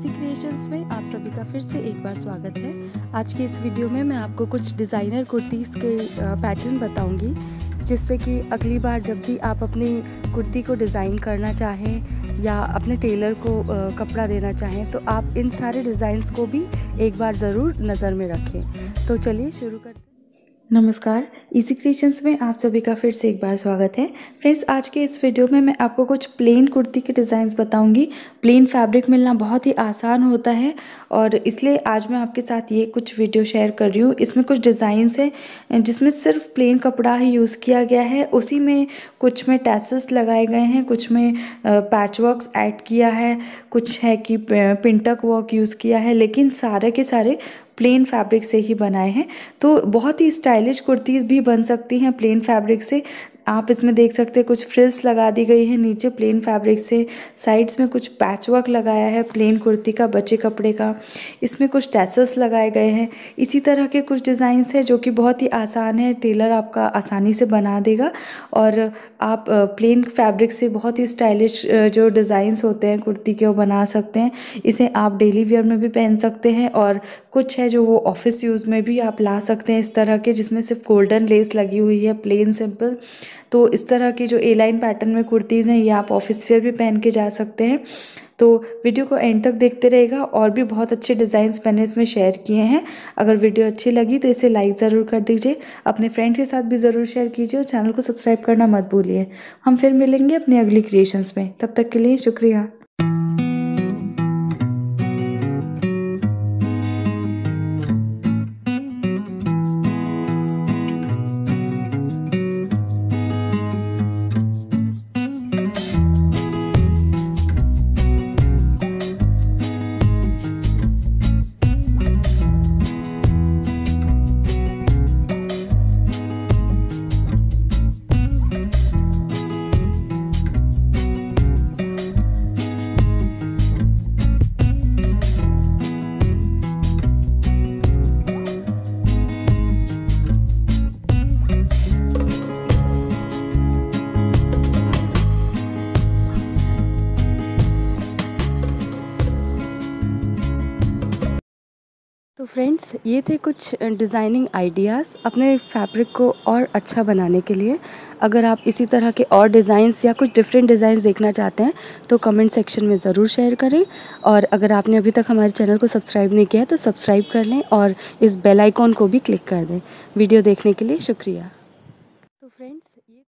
Easy creations में आप सभी का फिर से एक बार स्वागत है। आज के इस वीडियो में मैं आपको कुछ डिज़ाइनर कुर्तीज़ के पैटर्न बताऊँगी, जिससे कि अगली बार जब भी आप अपनी कुर्ती को डिज़ाइन करना चाहें या अपने टेलर को कपड़ा देना चाहें तो आप इन सारे डिज़ाइंस को भी एक बार ज़रूर नज़र में रखें। तो चलिए शुरू करते नमस्कार इजी क्रिएशंस में आप सभी का फिर से एक बार स्वागत है। फ्रेंड्स आज के इस वीडियो में मैं आपको कुछ प्लेन कुर्ती के डिज़ाइंस बताऊँगी। प्लेन फैब्रिक मिलना बहुत ही आसान होता है और इसलिए आज मैं आपके साथ ये कुछ वीडियो शेयर कर रही हूँ। इसमें कुछ डिज़ाइंस हैं, जिसमें सिर्फ़ प्लेन कपड़ा ही यूज़ किया गया है। उसी में कुछ में टैसेस लगाए गए हैं, कुछ में पैच वर्क ऐड किया है, कुछ है कि पिंटक वर्क यूज़ किया है, लेकिन सारे के सारे प्लेन फैब्रिक से ही बनाए हैं। तो बहुत ही स्टाइलिश कुर्तीज़ भी बन सकती हैं प्लेन फैब्रिक से। आप इसमें देख सकते हैं, कुछ फ्रिल्स लगा दी गई है नीचे प्लेन फैब्रिक से। साइड्स में कुछ पैचवर्क लगाया है प्लेन कुर्ती का, बचे कपड़े का। इसमें कुछ टैसस लगाए गए हैं। इसी तरह के कुछ डिज़ाइंस हैं जो कि बहुत ही आसान है। टेलर आपका आसानी से बना देगा और आप प्लेन फैब्रिक से बहुत ही स्टाइलिश जो डिज़ाइंस होते हैं कुर्ती के, वो बना सकते हैं। इसे आप डेली वेयर में भी पहन सकते हैं और कुछ है जो वो ऑफ़िस यूज़ में भी आप ला सकते हैं इस तरह के, जिसमें सिर्फ़ गोल्डन लेस लगी हुई है प्लेन सिंपल तो इस तरह की जो ए लाइन पैटर्न में कुर्तीज़ हैं, ये आप ऑफ़िस वेयर भी पहन के जा सकते हैं। तो वीडियो को एंड तक देखते रहेगा और भी बहुत अच्छे डिज़ाइंस मैंने इसमें शेयर किए हैं। अगर वीडियो अच्छी लगी तो इसे लाइक ज़रूर कर दीजिए। अपने फ्रेंड्स के साथ भी ज़रूर शेयर कीजिए और चैनल को सब्सक्राइब करना मत भूलिए। हम फिर मिलेंगे अपनी अगली क्रिएशंस में। तब तक के लिए शुक्रिया। तो फ्रेंड्स ये थे कुछ डिज़ाइनिंग आइडियाज़ अपने फैब्रिक को और अच्छा बनाने के लिए। अगर आप इसी तरह के और डिज़ाइंस या कुछ डिफरेंट डिज़ाइंस देखना चाहते हैं तो कमेंट सेक्शन में ज़रूर शेयर करें। और अगर आपने अभी तक हमारे चैनल को सब्सक्राइब नहीं किया है तो सब्सक्राइब कर लें और इस बेल आइकॉन को भी क्लिक कर दें। वीडियो देखने के लिए शुक्रिया। तो फ्रेंड्स